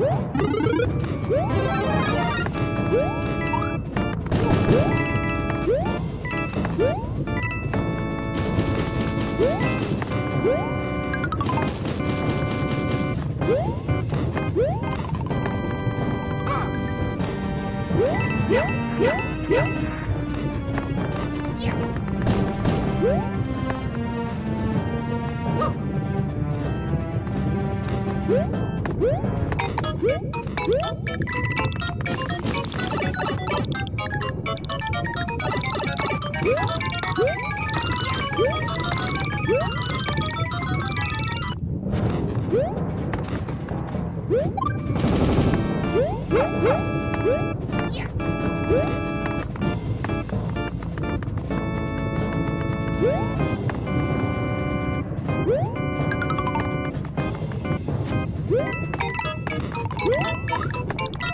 Woo! Thank you.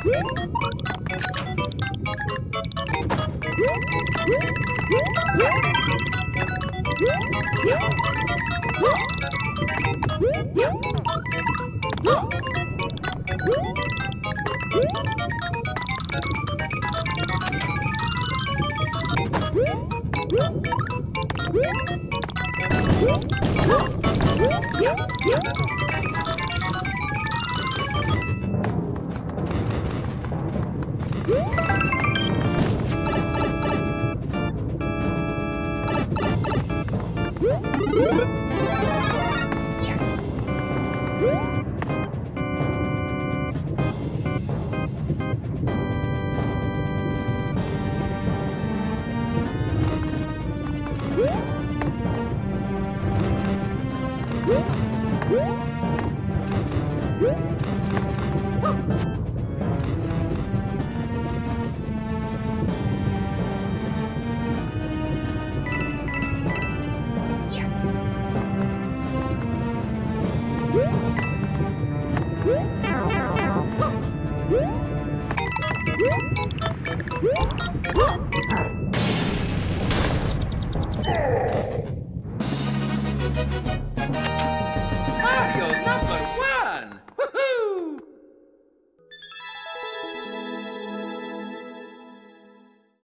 Woo! Woo! Oh!